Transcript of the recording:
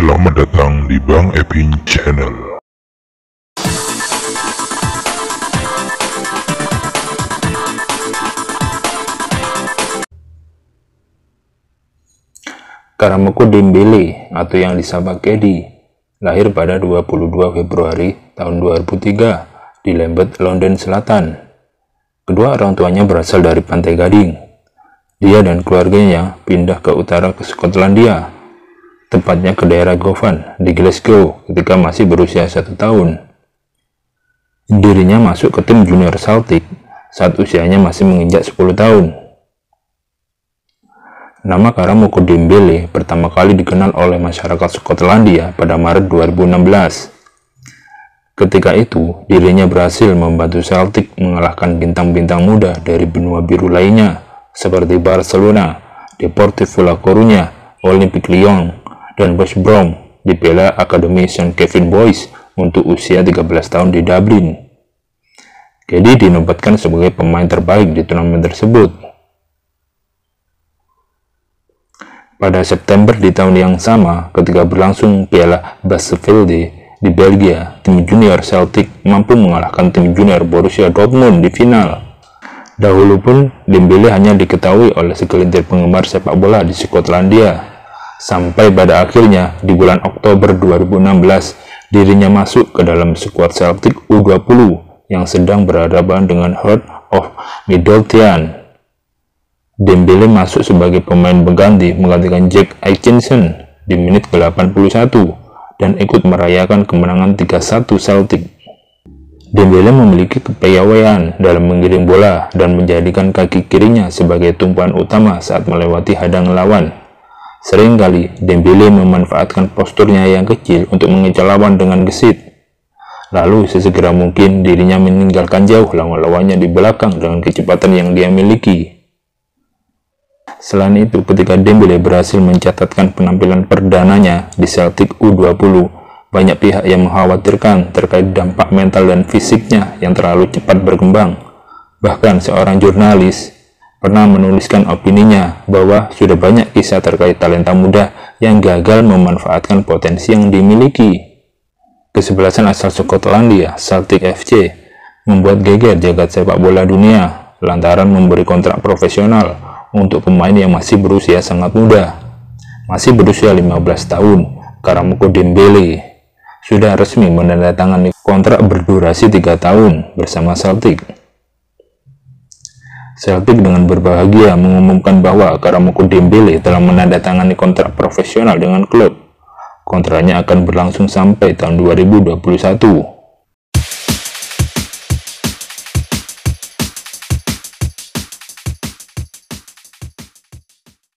Selamat datang di Bang Epin Channel. Karamoko Dembele atau yang disapa Kedi lahir pada 22 Februari tahun 2003 di Lambeth, London Selatan. Kedua orang tuanya berasal dari Pantai Gading. Dia dan keluarganya pindah ke utara ke Skotlandia, tepatnya ke daerah Govan di Glasgow ketika masih berusia satu tahun. Dirinya masuk ke tim junior Celtic saat usianya masih menginjak 10 tahun. Nama Karamoko Dembele pertama kali dikenal oleh masyarakat Skotlandia pada Maret 2016. Ketika itu, dirinya berhasil membantu Celtic mengalahkan bintang-bintang muda dari benua biru lainnya, seperti Barcelona, Deportivo La Coruña, Olympique Lyon, dan West Brom di Piala Akademi St. Kevin Boys untuk usia 13 tahun di Dublin. Kedi dinobatkan sebagai pemain terbaik di turnamen tersebut Pada September di tahun yang sama, ketika berlangsung Piala Basevelde di Belgia, tim junior Celtic mampu mengalahkan tim junior Borussia Dortmund di final. Dahulu pun, Dembele hanya diketahui oleh segelintir penggemar sepak bola di Skotlandia. Sampai pada akhirnya, di bulan Oktober 2016, dirinya masuk ke dalam skuad Celtic U20 yang sedang berhadapan dengan Heart of Midlothian Dembele masuk sebagai pemain pengganti menggantikan Jack Aitchison di menit ke-81 dan ikut merayakan kemenangan 3-1 Celtic. Dembele memiliki kepiawaian dalam mengirim bola dan menjadikan kaki kirinya sebagai tumpuan utama saat melewati hadang lawan. Seringkali Dembele memanfaatkan posturnya yang kecil untuk mengejar lawan dengan gesit. Lalu sesegera mungkin dirinya meninggalkan jauh lawan-lawannya di belakang dengan kecepatan yang dia miliki. Selain itu, ketika Dembele berhasil mencatatkan penampilan perdananya di Celtic U20, banyak pihak yang mengkhawatirkan terkait dampak mental dan fisiknya yang terlalu cepat berkembang. Bahkan seorang jurnalis pernah menuliskan opininya bahwa sudah banyak kisah terkait talenta muda yang gagal memanfaatkan potensi yang dimiliki. Kesebelasan asal Skotlandia, Celtic FC, membuat geger jagat sepak bola dunia lantaran memberi kontrak profesional untuk pemain yang masih berusia sangat muda. Masih berusia 15 tahun, Karamoko Dembele sudah resmi menandatangani kontrak berdurasi 3 tahun bersama Celtic. Celtic dengan berbahagia mengumumkan bahwa Karamoko Dembele telah menandatangani kontrak profesional dengan klub. Kontraknya akan berlangsung sampai tahun 2021.